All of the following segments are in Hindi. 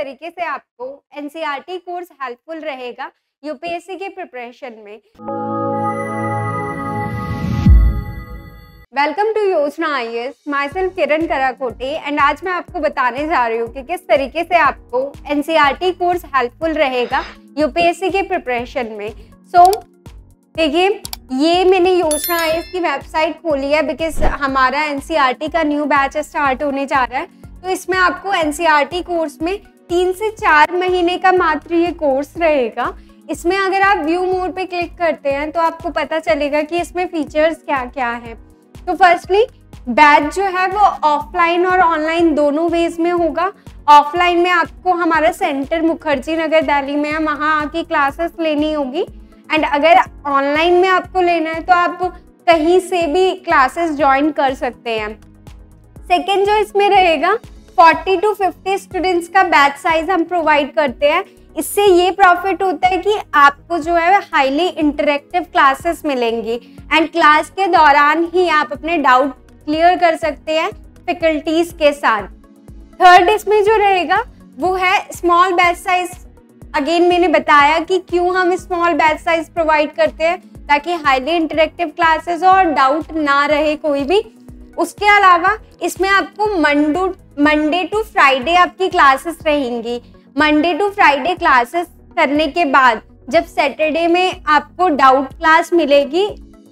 तरीके से आपको एनसीईआरटी कोर्स हेल्पफुल रहेगा यूपीएससी के प्रिपरेशन में। Welcome to Yojana I S my self Kiran Karakote and आज मैं आपको बताने जा रही हूँ कि किस तरीके से आपको एनसीईआरटी कोर्स हेल्पफुल रहेगा यूपीएससी के प्रिपरेशन में। सो so, देखिए ये मैंने योजना आई की वेबसाइट खोली है बिकॉज़ हमारा एनसीईआरटी का न्यू बैच स्टार्ट होने जा रहा है। तो इसमें आपको एनसीईआरटी कोर्स में तीन से चार महीने का मात्र ये कोर्स रहेगा। इसमें अगर आप व्यू मोड पे क्लिक करते हैं तो आपको पता चलेगा कि इसमें फीचर्स क्या क्या है। तो फर्स्टली बैच जो है वो ऑफलाइन और ऑनलाइन दोनों वेज में होगा। ऑफलाइन में आपको हमारा सेंटर मुखर्जी नगर दिल्ली में है, वहाँ आके क्लासेस लेनी होगी। एंड अगर ऑनलाइन में आपको लेना है तो आप कहीं से भी क्लासेस ज्वाइन कर सकते हैं। सेकेंड जो इसमें रहेगा 40 टू 50 स्टूडेंट्स का बैच साइज़ हम प्रोवाइड करते हैं। इससे ये प्रॉफिट होता है कि आपको जो है हाईली इंटरेक्टिव क्लासेस मिलेंगी। एंड क्लास के दौरान ही आप अपने डाउट क्लियर कर सकते हैं फैकल्टीज के साथ। थर्ड इसमें जो रहेगा, वो है स्मॉल बैच साइज़। अगेन मैंने बताया कि क्यों हम स्मॉल बैच साइज़ प्रोवाइड करते हैं, ताकि हाईली इंटरेक्टिव क्लासेस और डाउट ना रहे कोई भी। उसके अलावा इसमें आपको मंडू मंडे टू फ्राइडे आपकी क्लासेस रहेंगी। मंडे टू फ्राइडे क्लासेस करने के बाद जब सैटरडे में आपको डाउट क्लास मिलेगी,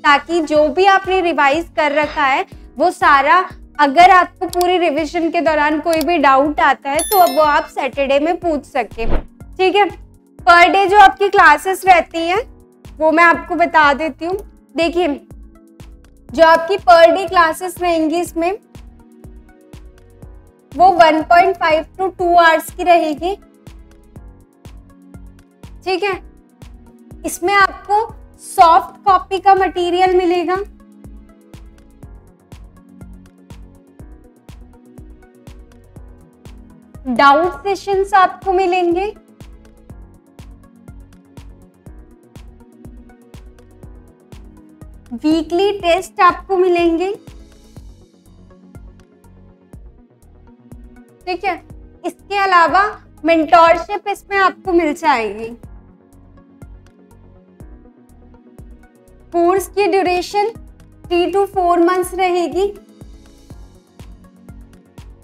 ताकि जो भी आपने रिवाइज कर रखा है, वो सारा अगर आपको पूरी रिविजन के दौरान कोई भी डाउट आता है तो अब वो आप सैटरडे में पूछ सके। ठीक है? पर डे जो आपकी क्लासेस रहती हैं, वो मैं आपको बता देती हूँ। देखिए, जो आपकी पर डे क्लासेस रहेंगी इसमें वो 1.5 टू 2 आवर्स की रहेगी। ठीक है? इसमें आपको सॉफ्ट कॉपी का मटेरियल मिलेगा। डाउट सेशंस आपको मिलेंगे। वीकली टेस्ट आपको मिलेंगे। ठीक है? इसके अलावा मेंटोरशिप इसमें आपको मिल जाएगी। कोर्स की duration three to four months रहेगी।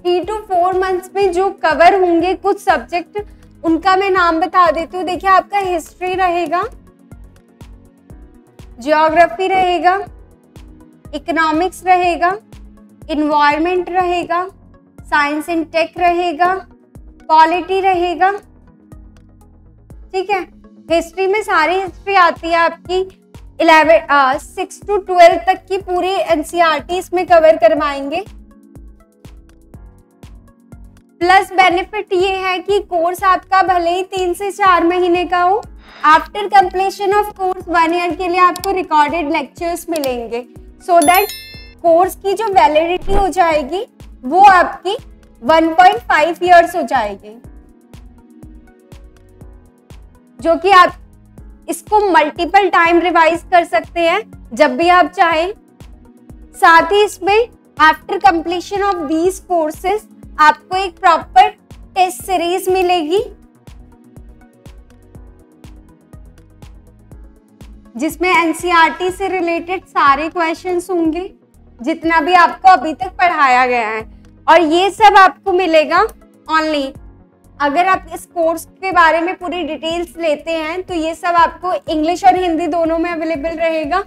थ्री टू फोर मंथ्स में जो कवर होंगे, कुछ सब्जेक्ट उनका मैं नाम बता देती हूँ। देखिए, आपका हिस्ट्री रहेगा जियोग्राफी रहेगा इकोनॉमिक्स रहेगा इन्वायरमेंट रहेगा साइंस एंड टेक रहेगा क्वालिटी रहेगा। ठीक है? हिस्ट्री में सारी हिस्ट्री आती है आपकी। इलेवन सिक्स टू ट्वेल्व तक की पूरी एनसीईआरटी इसमें कवर करवाएँगे। प्लस बेनिफिट ये है कि कोर्स आपका भले ही तीन से चार महीने का हो after completion of course one year के लिए आपको रिकॉर्डेड लेक्चर्स मिलेंगे। सो दैट कोर्स की जो वैलिडिटी हो जाएगी वो आपकी 1.5 इयर्स हो जाएगी। जो कि आप इसको मल्टीपल टाइम रिवाइज कर सकते हैं, जब भी आप चाहें। साथ ही इसमें after completion of these courses आपको एक प्रॉपर टेस्ट सीरीज़ मिलेगी। जिसमें एनसीईआरटी से रिलेटेड सारे क्वेश्चंस होंगे, जितना भी आपको अभी तक पढ़ाया गया है। और ये सब आपको मिलेगा ऑनली अगर आप इस कोर्स के बारे में पूरी डिटेल्स लेते हैं तो ये सब आपको इंग्लिश और हिंदी दोनों में अवेलेबल रहेगा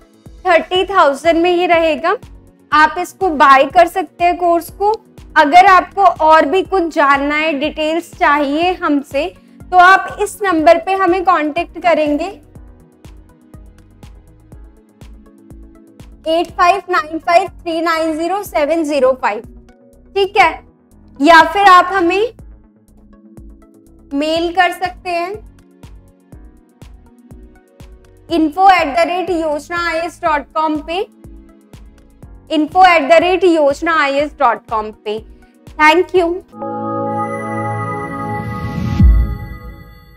थर्टी थाउज़ेंड में ही रहेगा. आप इसको बाय कर सकते हैं कोर्स को. अगर आपको और भी कुछ जानना है डिटेल्स चाहिए हमसे तो आप इस नंबर पे हमें कांटेक्ट करेंगे. Eight five nine five three nine zero seven zero five ठीक है? या फिर आप हमें मेल कर सकते हैं। Info at the rate Yojana I S dot com पे। Info at the rate Yojana I S dot com पे। Thank you